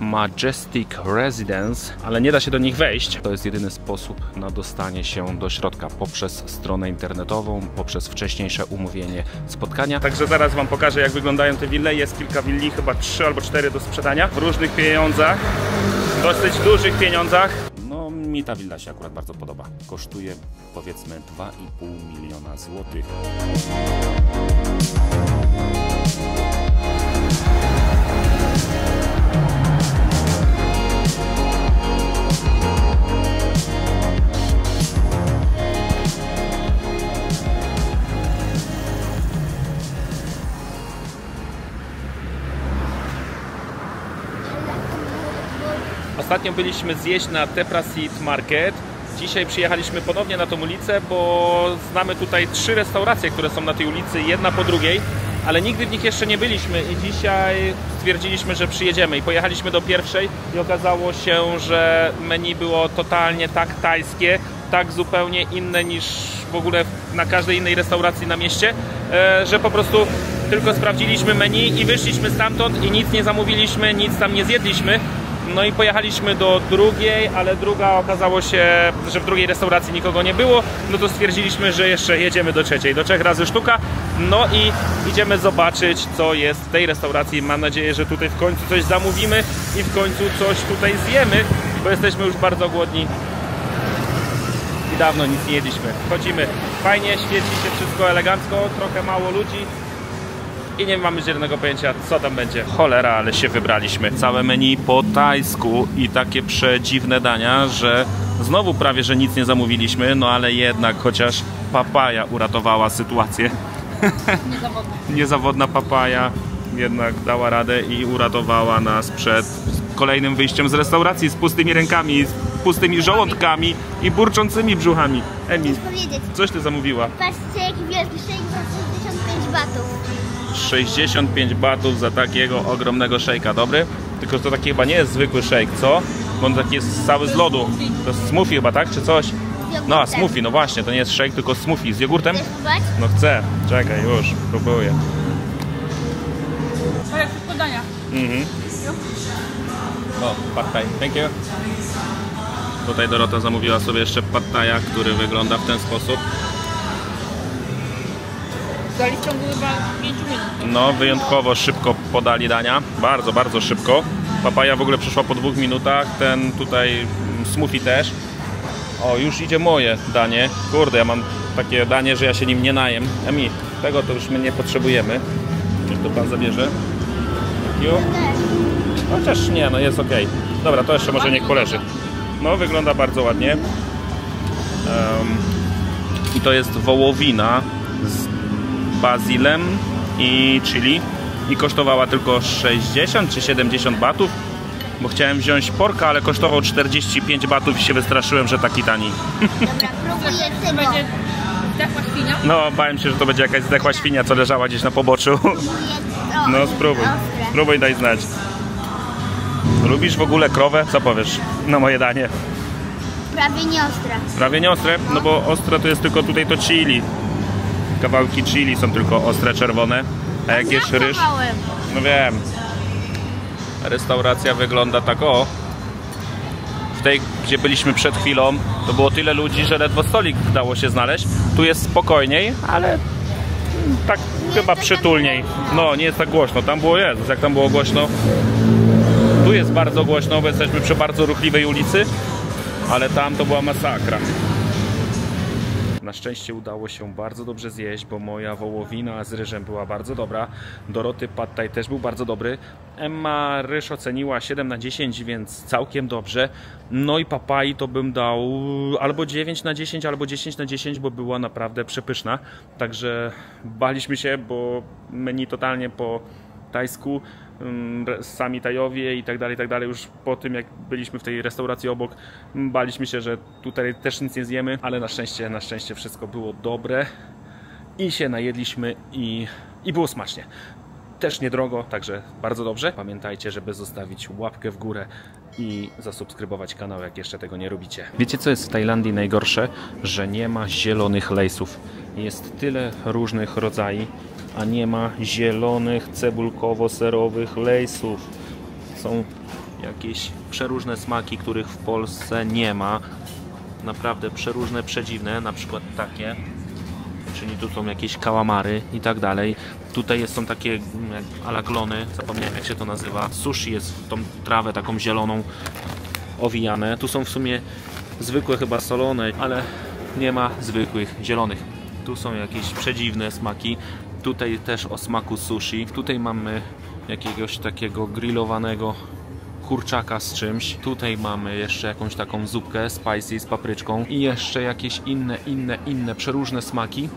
Majestic Residence, ale nie da się do nich wejść. To jest jedyny sposób na dostanie się do środka poprzez stronę internetową, poprzez wcześniejsze umówienie spotkania. Także zaraz Wam pokażę, jak wyglądają te wille. Jest kilka willi, chyba trzy albo cztery do sprzedania w różnych pieniądzach, dosyć dużych pieniądzach. No, mi ta willa się akurat bardzo podoba. Kosztuje powiedzmy 2,5 miliona złotych. Ostatnio byliśmy zjeść na Teprasit Market. Dzisiaj przyjechaliśmy ponownie na tą ulicę, bo znamy tutaj trzy restauracje, które są na tej ulicy, jedna po drugiej, ale nigdy w nich jeszcze nie byliśmy i dzisiaj stwierdziliśmy, że przyjedziemy i pojechaliśmy do pierwszej i okazało się, że menu było totalnie tak tajskie, tak zupełnie inne niż w ogóle na każdej innej restauracji na mieście, e, że po prostu tylko sprawdziliśmy menu i wyszliśmy stamtąd i nic nie zamówiliśmy, nic tam nie zjedliśmy. No i pojechaliśmy do drugiej, ale druga okazało się, że w drugiej restauracji nikogo nie było. No to stwierdziliśmy, że jeszcze jedziemy do trzeciej, do trzech razy sztuka. No i idziemy zobaczyć, co jest w tej restauracji. Mam nadzieję, że tutaj w końcu coś zamówimy i w końcu coś tutaj zjemy, bo jesteśmy już bardzo głodni i dawno nic nie jedliśmy. Chodzimy fajnie, świeci się wszystko elegancko, trochę mało ludzi i nie mamy zielonego pojęcia co tam będzie. Cholera, ale się wybraliśmy. Całe menu po tajsku i takie przedziwne dania, że znowu prawie, że nic nie zamówiliśmy, no ale jednak chociaż papaja uratowała sytuację. Niezawodny. Niezawodna papaja jednak dała radę i uratowała nas przed kolejnym wyjściem z restauracji z pustymi rękami, z pustymi żołądkami i burczącymi brzuchami. Emi, coś ty zamówiła? patrzcie jaki wielki shake za 65 batów. 65 batów za takiego ogromnego szejka, dobry? Tylko to taki chyba nie jest zwykły shake, co? Bo on taki jest cały z lodu. To jest smoothie chyba, tak? Czy coś? No, a smoothie, no właśnie, to nie jest shake, tylko smoothie z jogurtem? No chcę, czekaj, już, próbuję. To jak podaniach. Mhm. O, pad thai, thank you. Tutaj Dorota zamówiła sobie jeszcze pad thaia, który wygląda w ten sposób. Dali w ciągu chyba 5 minut. No, wyjątkowo szybko podali dania. Bardzo, bardzo szybko. Papaja w ogóle przyszła po dwóch minutach. Ten tutaj mm, smoothie też. O, już idzie moje danie. Kurde, ja mam takie danie, że ja się nim nie najem. Emi, tego to już my nie potrzebujemy. Niech to pan zabierze. Chociaż nie, no jest ok. Dobra, to jeszcze może niech poleży. No, wygląda bardzo ładnie. Em, I to jest wołowina z bazylem i chili. I kosztowała tylko 60 czy 70 batów. Bo chciałem wziąć porka, ale kosztował 45 batów i się wystraszyłem, że taki tani. Dobra, próbuję tego. będzie zdechła świnia. No, bałem się, że to będzie jakaś zdechła świnia, co leżała gdzieś na poboczu. No, spróbuj. Spróbuj, daj znać. Lubisz w ogóle krowę? Co powiesz na moje danie? Prawie nie ostre. Prawie nie ostre, no bo ostre to jest tylko tutaj to chili. Kawałki chili są tylko ostre, czerwone. A jak jesz ryż? No wiem. Restauracja wygląda tak o. W tej, gdzie byliśmy przed chwilą, to było tyle ludzi, że ledwo stolik dało się znaleźć. Tu jest spokojniej, ale tak chyba tak przytulniej. głośno. No, nie jest tak głośno. Tam było Jezus, jak tam było głośno. Tu jest bardzo głośno, bo jesteśmy przy bardzo ruchliwej ulicy, ale tam to była masakra. Na szczęście udało się bardzo dobrze zjeść, bo moja wołowina z ryżem była bardzo dobra. Doroty pad thai też był bardzo dobry. Emma ryż oceniła 7 na 10, więc całkiem dobrze. No i papai to bym dał albo 9 na 10, albo 10 na 10, bo była naprawdę przepyszna. Także baliśmy się, bo menu totalnie po tajsku sami Tajowie i tak dalej, i tak dalej. Już po tym, jak byliśmy w tej restauracji obok, baliśmy się, że tutaj też nic nie zjemy, ale na szczęście, na szczęście wszystko było dobre i się najedliśmy i, i było smacznie. Też niedrogo, także bardzo dobrze. Pamiętajcie, żeby zostawić łapkę w górę i zasubskrybować kanał, jak jeszcze tego nie robicie. Wiecie, co jest w Tajlandii najgorsze? Że nie ma zielonych lejsów. Jest tyle różnych rodzajów, a nie ma zielonych, cebulkowo-serowych lejsów. Są jakieś przeróżne smaki, których w Polsce nie ma. Naprawdę przeróżne, przedziwne, na przykład takie. Czyli tu są jakieś kałamary i tak dalej. Tutaj są takie mm, alaglony, zapomniałem jak się to nazywa. Sushi jest w tą trawę taką zieloną owijane. Tu są w sumie zwykłe chyba solone, ale nie ma zwykłych zielonych. Tu są jakieś przedziwne smaki. Tutaj też o smaku sushi. Tutaj mamy jakiegoś takiego grillowanego kurczaka z czymś. Tutaj mamy jeszcze jakąś taką zupkę spicy z papryczką i jeszcze jakieś inne, inne, inne przeróżne smaki.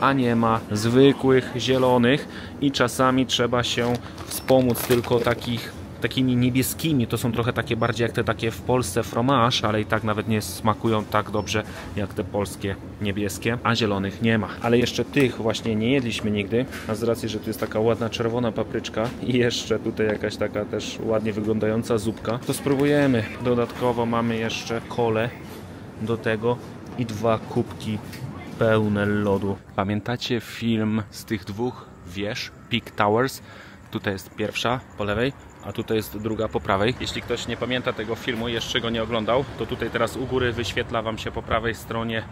A nie ma zwykłych zielonych i czasami trzeba się wspomóc tylko takich takimi niebieskimi. To są trochę takie bardziej jak te takie w Polsce fromage, ale i tak nawet nie smakują tak dobrze jak te polskie niebieskie, a zielonych nie ma. Ale jeszcze tych właśnie nie jedliśmy nigdy, a z racji, że tu jest taka ładna czerwona papryczka i jeszcze tutaj jakaś taka też ładnie wyglądająca zupka, to spróbujemy. Dodatkowo mamy jeszcze kole do tego i dwa kubki pełne lodu. Pamiętacie film z tych dwóch wież, Peak Towers? Tutaj jest pierwsza po lewej, a tutaj jest druga po prawej. Jeśli ktoś nie pamięta tego filmu, jeszcze go nie oglądał, to tutaj teraz u góry wyświetla Wam się po prawej stronie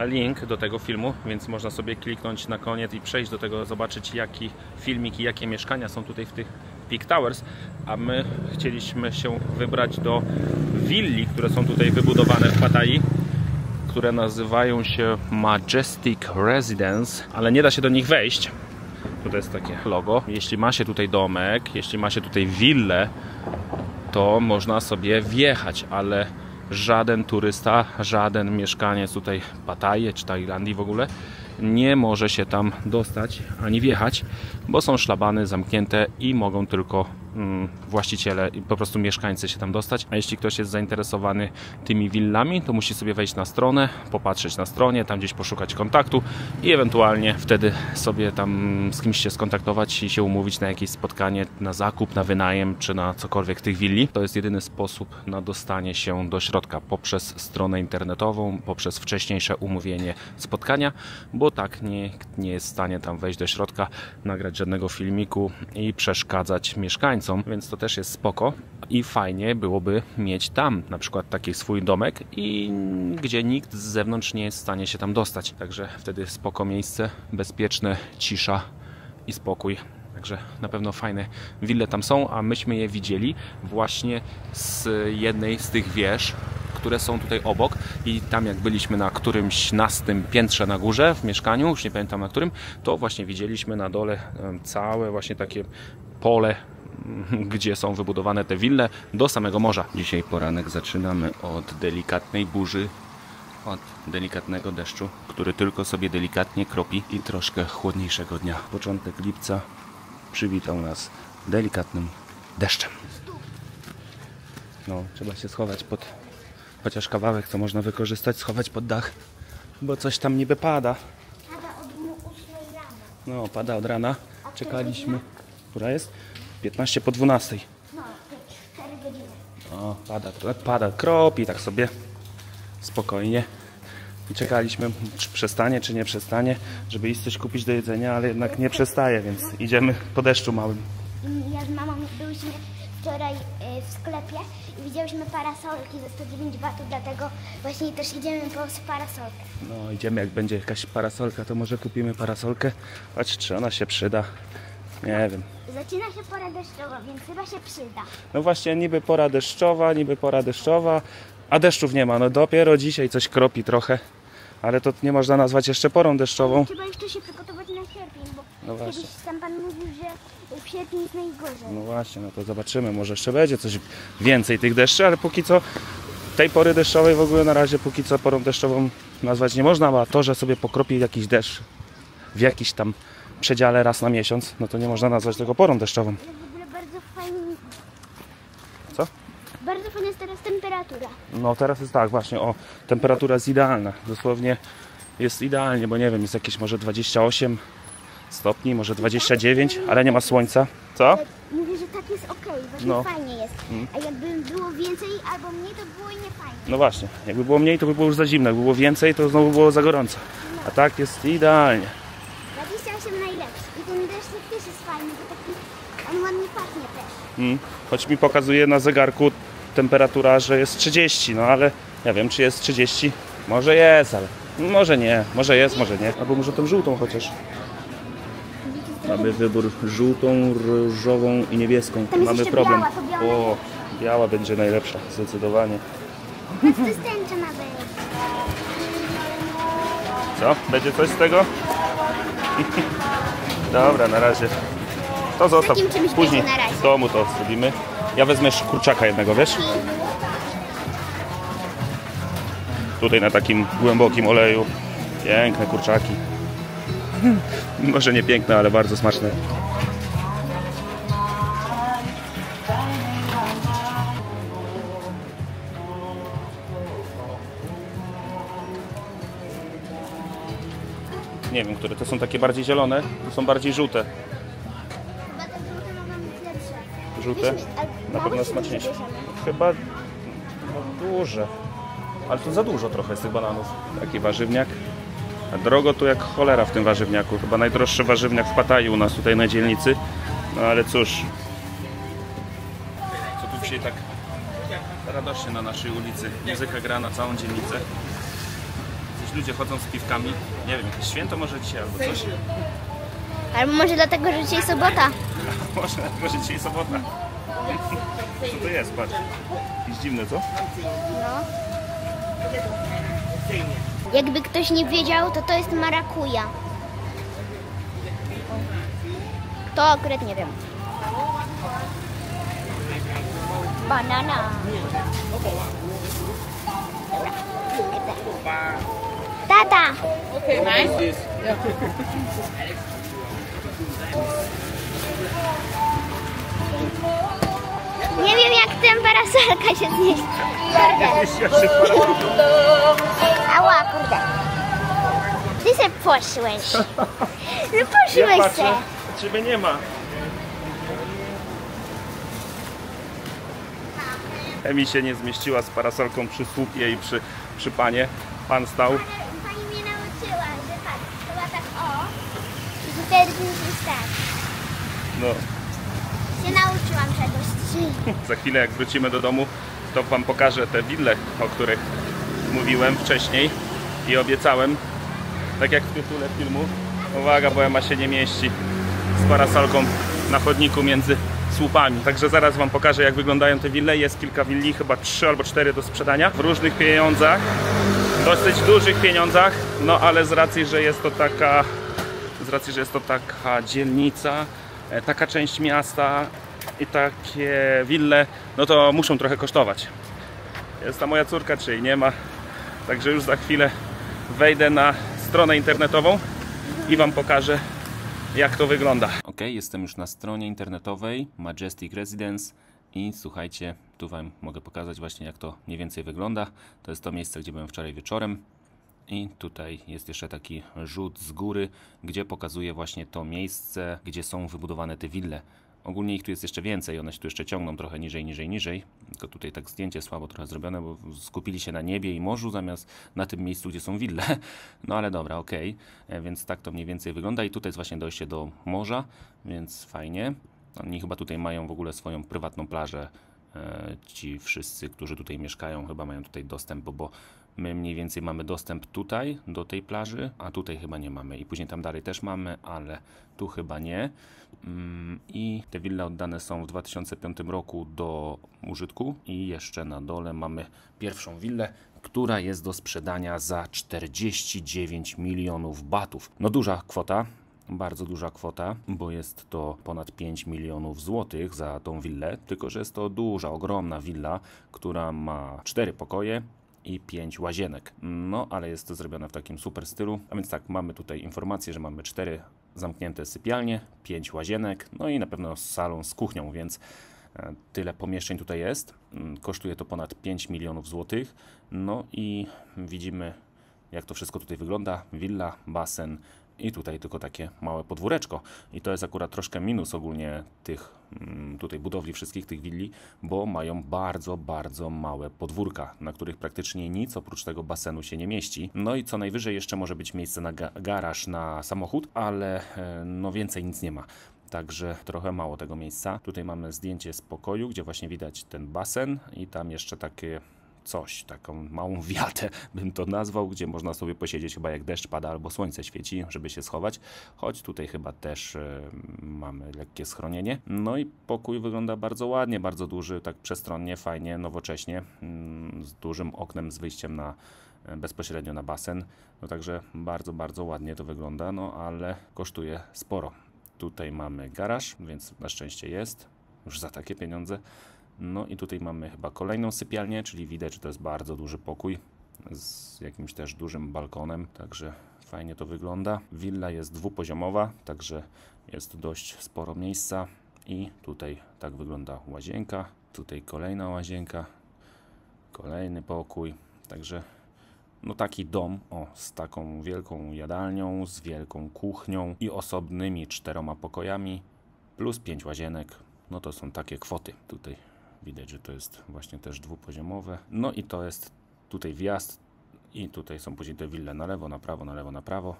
link do tego filmu, więc można sobie kliknąć na koniec i przejść do tego, zobaczyć jaki filmik i jakie mieszkania są tutaj w tych Peak Towers, a my chcieliśmy się wybrać do willi, które są tutaj wybudowane w Pattayyi które nazywają się Majestic Residence, ale nie da się do nich wejść. Tutaj jest takie logo. Jeśli ma się tutaj domek, jeśli ma się tutaj willę, to można sobie wjechać, ale żaden turysta, żaden mieszkaniec tutaj Pattaji czy Tajlandii w ogóle nie może się tam dostać ani wjechać, bo są szlabany zamknięte i mogą tylko właściciele i po prostu mieszkańcy się tam dostać. A jeśli ktoś jest zainteresowany tymi willami, to musi sobie wejść na stronę, popatrzeć na stronie, tam gdzieś poszukać kontaktu i ewentualnie wtedy sobie tam z kimś się skontaktować i się umówić na jakieś spotkanie, na zakup, na wynajem czy na cokolwiek tych willi. To jest jedyny sposób na dostanie się do środka poprzez stronę internetową, poprzez wcześniejsze umówienie spotkania, bo tak nikt nie jest w stanie tam wejść do środka, nagrać żadnego filmiku i przeszkadzać mieszkańcom, więc to też jest spoko i fajnie byłoby mieć tam na przykład taki swój domek i gdzie nikt z zewnątrz nie jest w stanie się tam dostać. Także wtedy spoko miejsce, bezpieczne, cisza i spokój. Także na pewno fajne wille tam są, a myśmy je widzieli właśnie z jednej z tych wież, które są tutaj obok i tam jak byliśmy na którymś nastym piętrze na górze w mieszkaniu, już nie pamiętam na którym, to właśnie widzieliśmy na dole całe właśnie takie pole, gdzie są wybudowane te wille do samego morza. Dzisiaj poranek zaczynamy od delikatnej burzy, od delikatnego deszczu, który tylko sobie delikatnie kropi i troszkę chłodniejszego dnia. Początek lipca przywitał nas delikatnym deszczem. No, trzeba się schować pod chociaż kawałek, co można wykorzystać, schować pod dach, bo coś tam niby pada. Pada od 8 rano. No, pada od rana. Czekaliśmy. Która jest? 15 po 12. No, 4 godziny. O, pada, pada, kropi tak sobie spokojnie. I czekaliśmy, czy przestanie, czy nie przestanie, żeby iść coś kupić do jedzenia, ale jednak nie przestaje, więc idziemy po deszczu małym. Ja z mamą byliśmy wczoraj e, w sklepie i widziałyśmy parasolki za 109 batów, dlatego właśnie też idziemy po parasolkę. No, idziemy, jak będzie jakaś parasolka, to może kupimy parasolkę. Patrz, czy ona się przyda. Nie wiem. Zaczyna się pora deszczowa, więc chyba się przyda. No właśnie, niby pora deszczowa, niby pora deszczowa, a deszczów nie ma. No dopiero dzisiaj coś kropi trochę, ale to nie można nazwać jeszcze porą deszczową. Trzeba jeszcze się przygotować na sierpień, bo No właśnie. kiedyś tam pan mówił, że w sierpniu jest najgorzej. No właśnie, no to zobaczymy, może jeszcze będzie coś więcej tych deszczy, ale póki co tej pory deszczowej w ogóle na razie póki co porą deszczową nazwać nie można, a to, że sobie pokropi jakiś deszcz w jakiś tam przedziale raz na miesiąc, no to nie można nazwać tego porą deszczową. Bardzo fajnie, Co? bardzo fajna jest teraz temperatura. No teraz jest tak właśnie, o, temperatura jest idealna, dosłownie jest idealnie, bo nie wiem, jest jakieś może 28 stopni, może 29, ale nie ma słońca. Co? Mówię, że tak jest okej, właśnie No. fajnie jest. A jakby było więcej albo mniej, to było i nie fajnie. No właśnie, jakby było mniej, to by było już za zimno, jakby było więcej, to znowu było za gorąco. A tak jest idealnie. 28 najlepszy. I ten deszcz też jest fajny, bo taki on ładnie pachnie też. Mm. Choć mi pokazuje na zegarku temperatura, że jest 30, no ale ja wiem, czy jest 30. Może jest, ale może nie. Może jest, może nie. Albo może tą żółtą chociaż. Mamy wybór żółtą, różową i niebieską. Tam jest Mamy jeszcze problem. biała, to biała O, biała będzie najlepsza, zdecydowanie. To jest tęcza ma być. Co? Będzie coś z tego? Dobra, na razie. To zostaw. Takim czymś Później będzie na razie. w domu to zrobimy. Ja wezmę jeszcze kurczaka jednego, wiesz? Tutaj na takim głębokim oleju. Piękne kurczaki. Może nie piękne, ale bardzo smaczne. Nie wiem, które to są takie bardziej zielone, to są bardziej żółte. Chyba te żółte mogą być lepsze. Żółte? Na pewno smaczniejsze. Chyba no, duże. Ale tu za dużo trochę jest tych bananów. Taki warzywniak. A drogo tu jak cholera w tym warzywniaku. Chyba najdroższy warzywniak w Pattaju u nas tutaj na dzielnicy. No ale cóż. Co tu dzisiaj tak radośnie na naszej ulicy. Muzyka gra na całą dzielnicę. Ludzie chodzą z piwkami. Nie wiem, jakieś święto może dzisiaj albo coś. Albo może dlatego, że dzisiaj sobota. Może, może dzisiaj sobota. Co to jest? Patrz. Jakieś dziwne, co? No. Jakby ktoś nie wiedział, to to jest marakuja. To akurat nie wiem. Banana. Dobra. Tata! Okay, nice. Nie wiem jak ten parasolka się znieść. Ała, kurde. Ty se poszłeś. No poszłeś se. ciebie nie ma. Emi się nie zmieściła z parasolką przy słupie i przy, przy panie. Pan stał. Wtedy musisz tak. No, Się nauczyłam czegoś. za chwilę jak wrócimy do domu, to wam pokażę te wille, o których mówiłem wcześniej i obiecałem. Tak jak w tytule filmu. Uwaga, bo Ema się nie mieści z parasolką na chodniku między słupami. Także zaraz wam pokażę jak wyglądają te wille. Jest kilka willi, chyba trzy albo cztery do sprzedania w różnych pieniądzach. Dosyć dużych pieniądzach, no ale z racji, że jest to taka z racji, że jest to taka dzielnica, e, taka część miasta i takie wille, no to muszą trochę kosztować. Jest ta moja córka, czy jej nie ma. Także już za chwilę wejdę na stronę internetową i Wam pokażę, jak to wygląda. Ok, jestem już na stronie internetowej Majestic Residence i słuchajcie, tu Wam mogę pokazać właśnie, jak to mniej więcej wygląda. To jest to miejsce, gdzie byłem wczoraj wieczorem. I tutaj jest jeszcze taki rzut z góry, gdzie pokazuje właśnie to miejsce, gdzie są wybudowane te wille. Ogólnie ich tu jest jeszcze więcej, one się tu jeszcze ciągną trochę niżej, niżej, niżej. Tylko tutaj tak zdjęcie słabo trochę zrobione, bo skupili się na niebie i morzu zamiast na tym miejscu, gdzie są wille. No ale dobra, okej. E, Więc tak to mniej więcej wygląda i tutaj jest właśnie dojście do morza, więc fajnie. Oni chyba tutaj mają w ogóle swoją prywatną plażę. E, Ci wszyscy, którzy tutaj mieszkają, chyba mają tutaj dostęp, bo, bo my mniej więcej mamy dostęp tutaj do tej plaży, a tutaj chyba nie mamy. I później tam dalej też mamy, ale tu chyba nie. Mm, I te wille oddane są w 2005 roku do użytku. I jeszcze na dole mamy pierwszą willę, która jest do sprzedania za 49 milionów batów. No duża kwota, bardzo duża kwota, bo jest to ponad 5 milionów złotych za tą willę, tylko że jest to duża, ogromna willa, która ma 4 pokoje i 5 łazienek. No, ale jest to zrobione w takim super stylu. A więc tak, mamy tutaj informację, że mamy 4 zamknięte sypialnie, 5 łazienek, no i na pewno salon z kuchnią, więc e, tyle pomieszczeń tutaj jest. Mm, Kosztuje to ponad 5 milionów złotych. No i widzimy jak to wszystko tutaj wygląda. Willa, basen i tutaj tylko takie małe podwóreczko. I to jest akurat troszkę minus ogólnie tych mm, tutaj budowli wszystkich tych willi, bo mają bardzo, bardzo małe podwórka, na których praktycznie nic oprócz tego basenu się nie mieści. No i co najwyżej jeszcze może być miejsce na ga- garaż na samochód, ale e, no więcej nic nie ma. Także trochę mało tego miejsca. Tutaj mamy zdjęcie z pokoju, gdzie właśnie widać ten basen i tam jeszcze takie coś, taką małą wiatę bym to nazwał, gdzie można sobie posiedzieć chyba jak deszcz pada albo słońce świeci, żeby się schować, choć tutaj chyba też e, mamy lekkie schronienie. No i pokój wygląda bardzo ładnie, bardzo duży, tak przestronnie, fajnie, nowocześnie, mm, z dużym oknem z wyjściem na e, bezpośrednio na basen. No także bardzo, bardzo ładnie to wygląda, no ale kosztuje sporo. Tutaj mamy garaż, więc na szczęście jest już za takie pieniądze. No i tutaj mamy chyba kolejną sypialnię, czyli widać, że to jest bardzo duży pokój z jakimś też dużym balkonem, także fajnie to wygląda. Willa jest dwupoziomowa, także jest dość sporo miejsca i tutaj tak wygląda łazienka. Tutaj kolejna łazienka, kolejny pokój, także no taki dom, o, z taką wielką jadalnią, z wielką kuchnią i osobnymi czteroma pokojami, plus pięć łazienek, no to są takie kwoty. Tutaj widać, że to jest właśnie też dwupoziomowe. No i to jest tutaj wjazd i tutaj są później te wille na lewo, na prawo, na lewo, na prawo.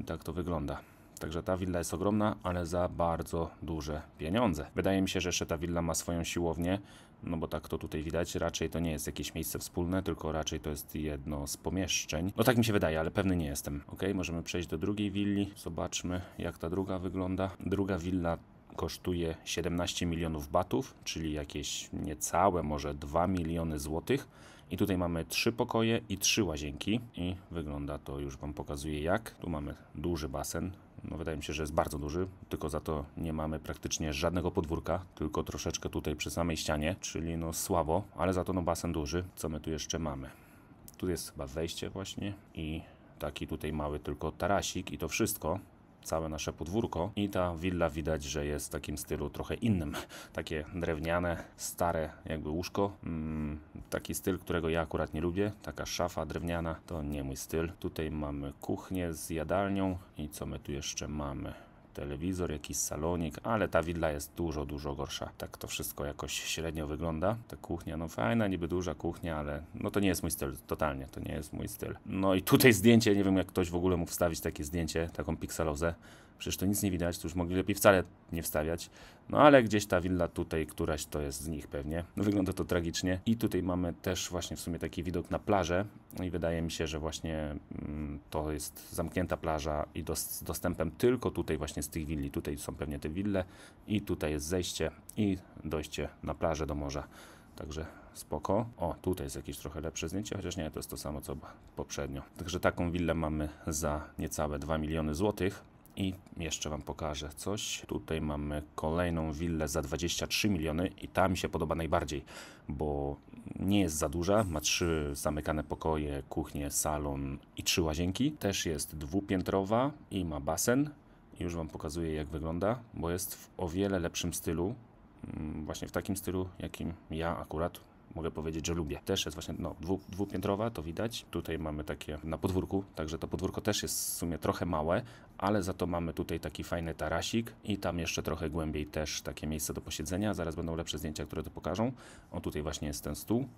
I tak to wygląda. Także ta willa jest ogromna, ale za bardzo duże pieniądze. Wydaje mi się, że jeszcze ta willa ma swoją siłownię, no bo tak to tutaj widać, raczej to nie jest jakieś miejsce wspólne, tylko raczej to jest jedno z pomieszczeń. No tak mi się wydaje, ale pewny nie jestem. Ok, możemy przejść do drugiej willi. Zobaczmy, jak ta druga wygląda. Druga willa kosztuje 17 milionów batów, czyli jakieś niecałe, może 2 miliony złotych. I tutaj mamy trzy pokoje i trzy łazienki i wygląda to, już Wam pokazuję jak. Tu mamy duży basen, no wydaje mi się, że jest bardzo duży, tylko za to nie mamy praktycznie żadnego podwórka, tylko troszeczkę tutaj przy samej ścianie, czyli no słabo, ale za to no basen duży. Co my tu jeszcze mamy? Tu jest chyba wejście właśnie i taki tutaj mały tylko tarasik i to wszystko całe nasze podwórko i ta willa widać, że jest w takim stylu trochę innym. Takie drewniane, stare jakby łóżko. Mm, taki styl, którego ja akurat nie lubię. Taka szafa drewniana, to nie mój styl. Tutaj mamy kuchnię z jadalnią i co my tu jeszcze mamy? Telewizor, jakiś salonik, ale ta willa jest dużo, dużo gorsza. Tak to wszystko jakoś średnio wygląda. Ta kuchnia, no fajna, niby duża kuchnia, ale no to nie jest mój styl, totalnie, to nie jest mój styl. No i tutaj zdjęcie, nie wiem jak ktoś w ogóle mógł wstawić takie zdjęcie, taką pikselozę. Przecież to nic nie widać, to już mogli lepiej wcale nie wstawiać. No ale gdzieś ta willa tutaj, któraś to jest z nich pewnie. No, wygląda to tragicznie. I tutaj mamy też właśnie w sumie taki widok na plażę. I wydaje mi się, że właśnie mm, to jest zamknięta plaża i dos z dostępem tylko tutaj właśnie z tych willi. Tutaj są pewnie te wille i tutaj jest zejście i dojście na plażę do morza. Także spoko. O, tutaj jest jakieś trochę lepsze zdjęcie, chociaż nie, to jest to samo co poprzednio. Także taką willę mamy za niecałe 2 miliony złotych. I jeszcze Wam pokażę coś. Tutaj mamy kolejną willę za 23 miliony i ta mi się podoba najbardziej, bo nie jest za duża, ma trzy zamykane pokoje, kuchnię, salon i trzy łazienki. Też jest dwupiętrowa i ma basen. Już Wam pokazuję jak wygląda, bo jest w o wiele lepszym stylu. Mm, właśnie w takim stylu, jakim ja akurat mogę powiedzieć, że lubię. Też jest właśnie no, dwu, dwupiętrowa, to widać. Tutaj mamy takie na podwórku, także to podwórko też jest w sumie trochę małe, ale za to mamy tutaj taki fajny tarasik i tam jeszcze trochę głębiej też takie miejsce do posiedzenia. Zaraz będą lepsze zdjęcia, które to pokażą. O, tutaj właśnie jest ten stół.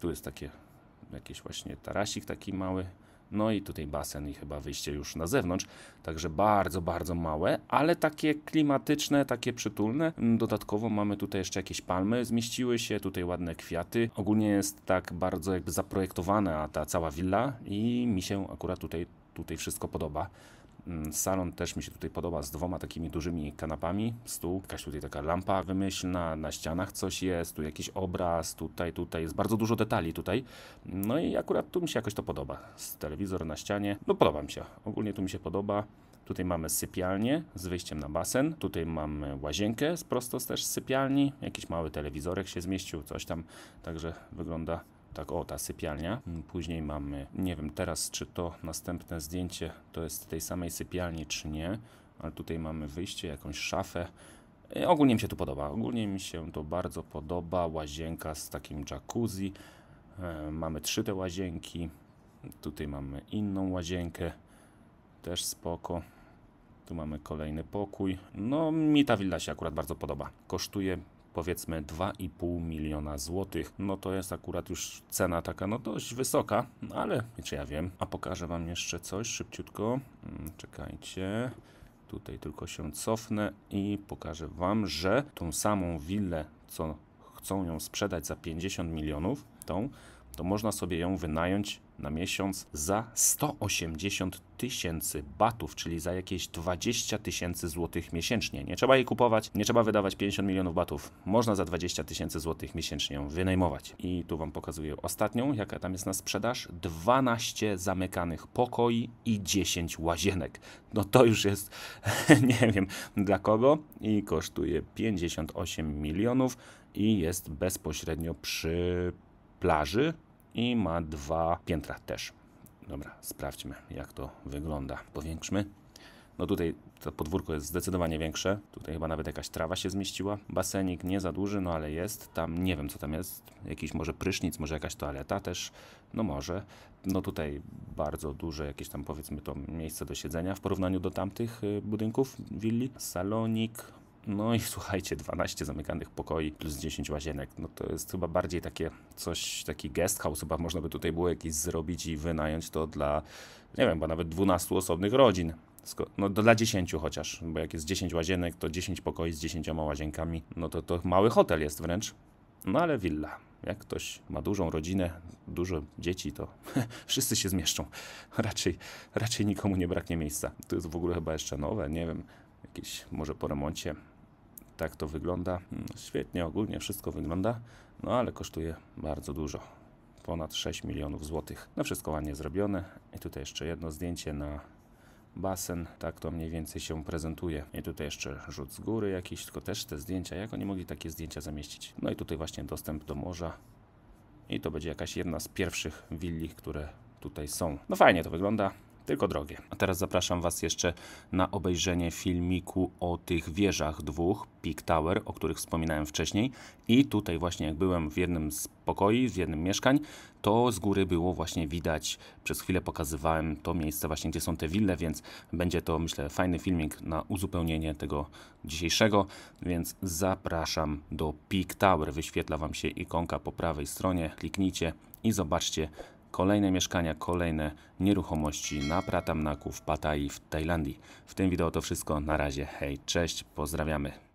Tu jest takie jakiś właśnie tarasik taki mały, no i tutaj basen i chyba wyjście już na zewnątrz. Także bardzo, bardzo małe, ale takie klimatyczne, takie przytulne. Mm, dodatkowo mamy tutaj jeszcze jakieś palmy, zmieściły się, tutaj ładne kwiaty. Ogólnie jest tak bardzo jakby zaprojektowana ta cała willa i mi się akurat tutaj, tutaj wszystko podoba. Mm, salon też mi się tutaj podoba z dwoma takimi dużymi kanapami, stół, jakaś tutaj taka lampa wymyślna, na ścianach coś jest, tu jakiś obraz, tutaj, tutaj jest bardzo dużo detali tutaj. No i akurat tu mi się jakoś to podoba. Telewizor na ścianie, no podoba mi się. Ogólnie tu mi się podoba. Tutaj mamy sypialnię z wyjściem na basen. Tutaj mamy łazienkę prosto też z sypialni. Jakiś mały telewizorek się zmieścił, coś tam. Także wygląda tak, o, ta sypialnia. Mm, później mamy, nie wiem teraz, czy to następne zdjęcie to jest tej samej sypialni, czy nie, ale tutaj mamy wyjście, jakąś szafę. E, ogólnie mi się to podoba. Ogólnie mi się to bardzo podoba. Łazienka z takim jacuzzi. E, mamy trzy te łazienki. Tutaj mamy inną łazienkę. Też spoko. Tu mamy kolejny pokój. No, mi ta willa się akurat bardzo podoba. Kosztuje powiedzmy 2,5 miliona złotych, no to jest akurat już cena taka no dość wysoka, ale czy ja wiem. A pokażę Wam jeszcze coś szybciutko. Mm, czekajcie. Tutaj tylko się cofnę i pokażę Wam, że tą samą willę, co chcą ją sprzedać za 50 milionów, tą, to można sobie ją wynająć na miesiąc za 180 tysięcy batów, czyli za jakieś 20 tysięcy złotych miesięcznie. Nie trzeba jej kupować, nie trzeba wydawać 50 milionów batów. Można za 20 tysięcy złotych miesięcznie ją wynajmować. I tu Wam pokazuję ostatnią, jaka tam jest na sprzedaż. 12 zamykanych pokoi i 10 łazienek. No to już jest, nie wiem dla kogo i kosztuje 58 milionów i jest bezpośrednio przy plaży i ma dwa piętra też. Dobra, sprawdźmy jak to wygląda. Powiększmy. No tutaj to podwórko jest zdecydowanie większe. Tutaj chyba nawet jakaś trawa się zmieściła. Basenik nie za duży, no ale jest. Tam nie wiem co tam jest. Jakiś może prysznic, może jakaś toaleta też. No może. No tutaj bardzo duże jakieś tam powiedzmy to miejsce do siedzenia w porównaniu do tamtych y, budynków willi. Salonik, no i słuchajcie, 12 zamykanych pokoi plus 10 łazienek. No to jest chyba bardziej takie coś, taki guest house. Chyba można by tutaj było jakieś zrobić i wynająć to dla, nie wiem, bo nawet 12 osobnych rodzin. No dla 10 chociaż, bo jak jest 10 łazienek, to 10 pokoi z 10 łazienkami. No to to mały hotel jest wręcz. No ale willa. Jak ktoś ma dużą rodzinę, dużo dzieci, to wszyscy się zmieszczą. Raczej, raczej nikomu nie braknie miejsca. To jest w ogóle chyba jeszcze nowe, nie wiem, jakieś może po remoncie. Tak to wygląda. No, świetnie, ogólnie wszystko wygląda, no ale kosztuje bardzo dużo. Ponad 6 milionów złotych. No wszystko ładnie zrobione. I tutaj jeszcze jedno zdjęcie na basen. Tak to mniej więcej się prezentuje. I tutaj jeszcze rzut z góry jakiś, tylko też te zdjęcia. Jak oni mogli takie zdjęcia zamieścić? No i tutaj właśnie dostęp do morza. I to będzie jakaś jedna z pierwszych willi, które tutaj są. No fajnie to wygląda, tylko drogie. A teraz zapraszam Was jeszcze na obejrzenie filmiku o tych wieżach dwóch, Peak Tower, o których wspominałem wcześniej. I tutaj właśnie jak byłem w jednym z pokoi, w jednym mieszkań, to z góry było właśnie widać, przez chwilę pokazywałem to miejsce właśnie, gdzie są te wille, więc będzie to myślę fajny filmik na uzupełnienie tego dzisiejszego, więc zapraszam do Peak Tower. Wyświetla Wam się ikonka po prawej stronie, kliknijcie i zobaczcie kolejne mieszkania, kolejne nieruchomości na Pratamnaku w Pattaya w Tajlandii. W tym wideo to wszystko. Na razie. Hej, cześć, pozdrawiamy.